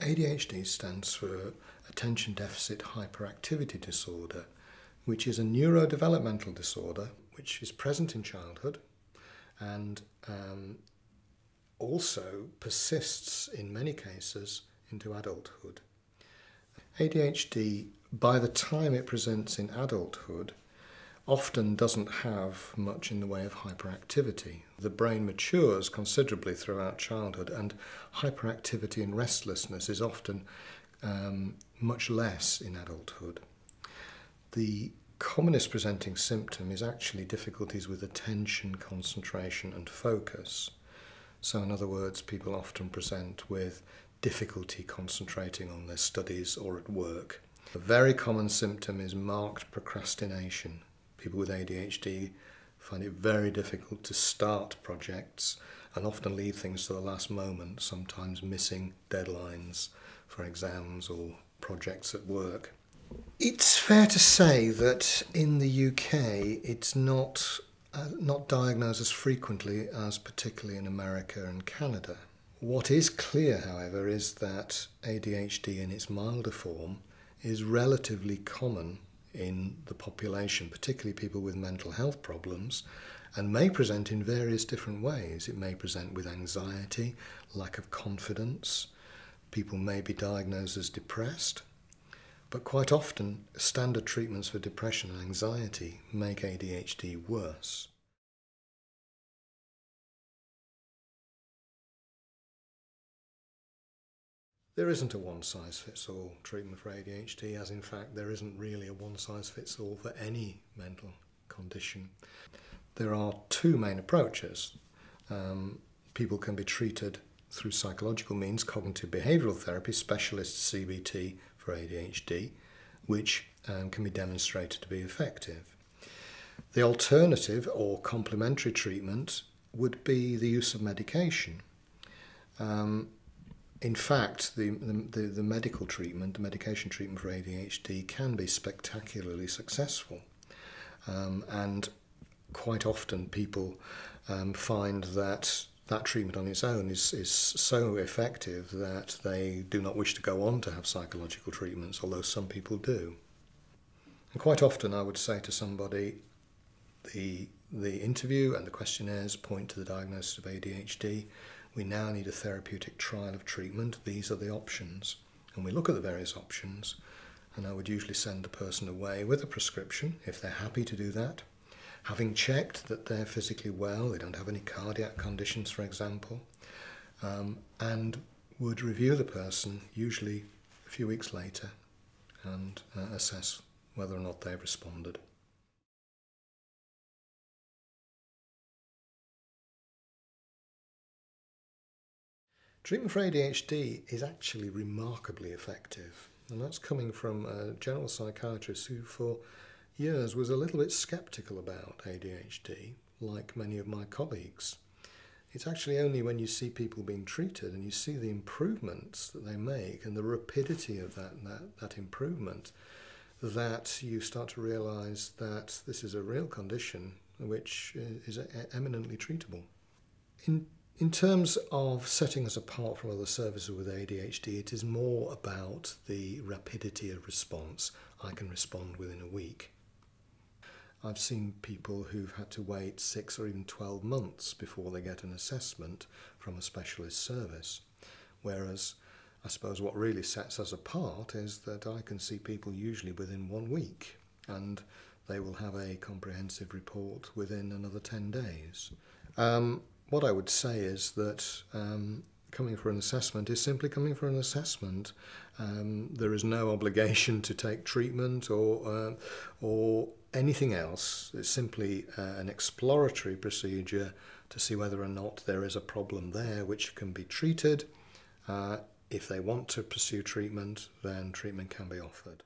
ADHD stands for Attention Deficit Hyperactivity Disorder, which is a neurodevelopmental disorder which is present in childhood and um, also persists in many cases into adulthood. ADHD, by the time it presents in adulthood, often doesn't have much in the way of hyperactivity. The brain matures considerably throughout childhood, and hyperactivity and restlessness is often um, much less in adulthood. The commonest presenting symptom is actually difficulties with attention, concentration, and focus. So, in other words, people often present with difficulty concentrating on their studies or at work. A very common symptom is marked procrastination. People with ADHD find it very difficult to start projects and often leave things to the last moment, sometimes missing deadlines for exams or projects at work. It's fair to say that in the UK it's not uh, not diagnosed as frequently as particularly in America and Canada. What is clear, however, is that ADHD in its milder form is relatively common in the population, particularly people with mental health problems, and may present in various different ways. It may present with anxiety, lack of confidence, people may be diagnosed as depressed, but quite often standard treatments for depression and anxiety make ADHD worse. There isn't a one size fits all treatment for ADHD, as in fact, there isn't really a one size fits all for any mental condition. There are two main approaches. Um, people can be treated through psychological means, cognitive behavioural therapy, specialist CBT for ADHD, which um, can be demonstrated to be effective. The alternative or complementary treatment would be the use of medication. Um, in fact, the, the, the, medical treatment, the medication treatment for ADHD can be spectacularly successful. Um, and quite often people um, find that that treatment on its own is, is so effective that they do not wish to go on to have psychological treatments, although some people do. And quite often I would say to somebody, the, the interview and the questionnaires point to the diagnosis of ADHD We now need a therapeutic trial of treatment. These are the options. And we look at the various options, and I would usually send the person away with a prescription if they're happy to do that having checked that they're physically well, they don't have any cardiac conditions, for example, um, and would review the person usually a few weeks later and uh, assess whether or not they've responded. Treatment for ADHD is actually remarkably effective, and that's coming from a general psychiatrist who, for years was a little bit skeptical about ADHD, like many of my colleagues. It's actually only when you see people being treated and you see the improvements that they make and the rapidity of that, that, that improvement that you start to realize that this is a real condition which is eminently treatable. In, In terms of setting us apart from other services with ADHD, it is more about the rapidity of response. I can respond within a week. I've seen people who've had to wait six or even 12 months before they get an assessment from a specialist service. Whereas I suppose what really sets us apart is that I can see people usually within one week and they will have a comprehensive report within another 10 days. Um, what I would say is that um, coming for an assessment is simply coming for an assessment. Um, there is no obligation to take treatment or, uh, or anything else. It's simply uh, an exploratory procedure to see whether or not there is a problem there which can be treated. Uh, if they want to pursue treatment, then treatment can be offered.